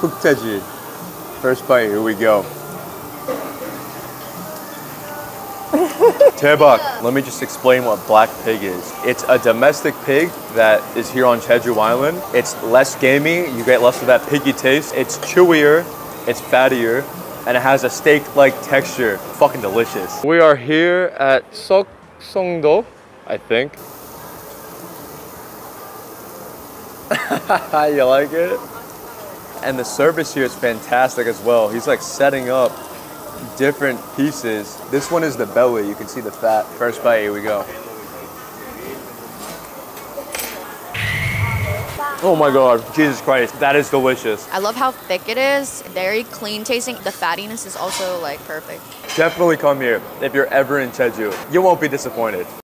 흑돼지. First bite, here we go. 대박. Let me just explain what black pig is. It's a domestic pig that is here on Jeju Island. It's less gamey, you get less of that piggy taste. It's chewier, it's fattier, and it has a steak-like texture. Fucking delicious. We are here at Sok Songdo, I think. you like it? And the service here is fantastic as well. He's like setting up different pieces. This one is the belly. You can see the fat. First bite, here we go. Oh my God, Jesus Christ, that is delicious. I love how thick it is. Very clean tasting. The fattiness is also like perfect. Definitely come here if you're ever in Jeju. You won't be disappointed.